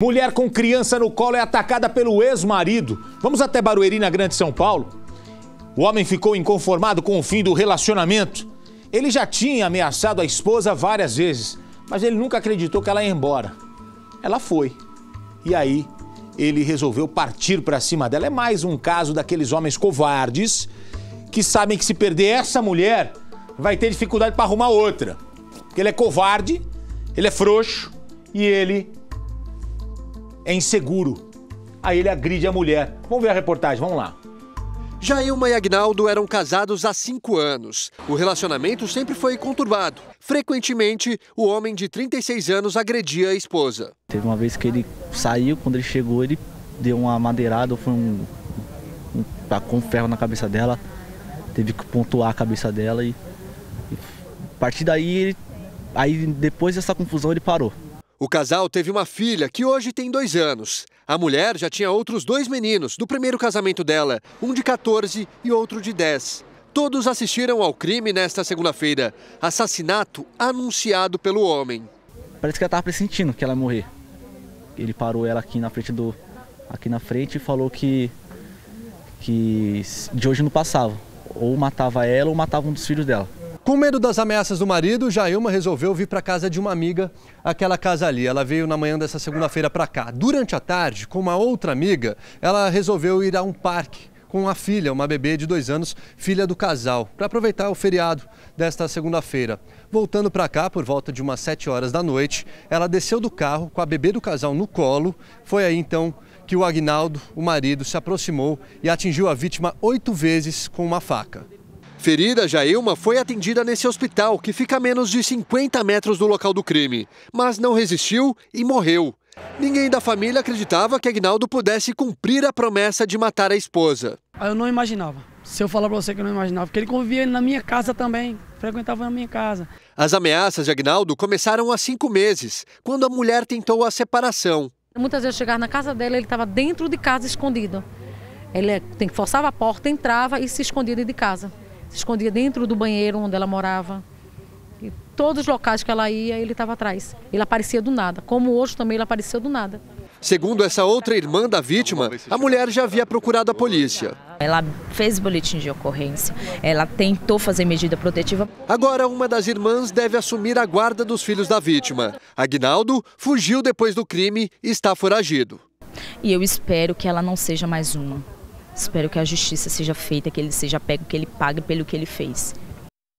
Mulher com criança no colo é atacada pelo ex-marido. Vamos até Barueri, na Grande São Paulo. O homem ficou inconformado com o fim do relacionamento. Ele já tinha ameaçado a esposa várias vezes, mas ele nunca acreditou que ela ia embora. Ela foi. E aí, ele resolveu partir para cima dela. É mais um caso daqueles homens covardes que sabem que se perder essa mulher, vai ter dificuldade para arrumar outra. Porque ele é covarde, ele é frouxo e ele é inseguro. Aí ele agride a mulher. Vamos ver a reportagem, vamos lá. Jailma e Agnaldo eram casados há cinco anos. O relacionamento sempre foi conturbado. Frequentemente, o homem de 36 anos agredia a esposa. Teve uma vez que ele saiu, quando ele chegou, ele deu uma madeirada, foi um, um tacou um ferro na cabeça dela, teve que pontuar a cabeça dela e, e a partir daí, ele, aí depois dessa confusão ele parou. O casal teve uma filha que hoje tem dois anos. A mulher já tinha outros dois meninos do primeiro casamento dela, um de 14 e outro de 10. Todos assistiram ao crime nesta segunda-feira. Assassinato anunciado pelo homem. Parece que ela estava pressentindo que ela ia morrer. Ele parou ela aqui na frente do aqui na frente e falou que que de hoje não passava. Ou matava ela ou matava um dos filhos dela. Com medo das ameaças do marido, Jailma resolveu vir para casa de uma amiga, aquela casa ali. Ela veio na manhã dessa segunda-feira para cá. Durante a tarde, com uma outra amiga, ela resolveu ir a um parque com a filha, uma bebê de dois anos, filha do casal, para aproveitar o feriado desta segunda-feira. Voltando para cá, por volta de umas 7 horas da noite, ela desceu do carro com a bebê do casal no colo. Foi aí então que o Agnaldo, o marido, se aproximou e atingiu a vítima oito vezes com uma faca. Ferida, Jailma foi atendida nesse hospital, que fica a menos de 50 metros do local do crime, mas não resistiu e morreu. Ninguém da família acreditava que Agnaldo pudesse cumprir a promessa de matar a esposa. Eu não imaginava. Se eu falar para você que eu não imaginava, porque ele convivia na minha casa também, frequentava na minha casa. As ameaças de Agnaldo começaram há cinco meses, quando a mulher tentou a separação. Muitas vezes eu chegava na casa dela, ele estava dentro de casa escondido. Ele forçava a porta, entrava e se escondia de casa se escondia dentro do banheiro onde ela morava. E todos os locais que ela ia, ele estava atrás. Ele aparecia do nada, como hoje também ele apareceu do nada. Segundo essa outra irmã da vítima, a mulher já havia procurado a polícia. Ela fez boletim de ocorrência, ela tentou fazer medida protetiva. Agora, uma das irmãs deve assumir a guarda dos filhos da vítima. Agnaldo fugiu depois do crime e está foragido. E eu espero que ela não seja mais uma. Espero que a justiça seja feita, que ele seja pego, que ele pague pelo que ele fez.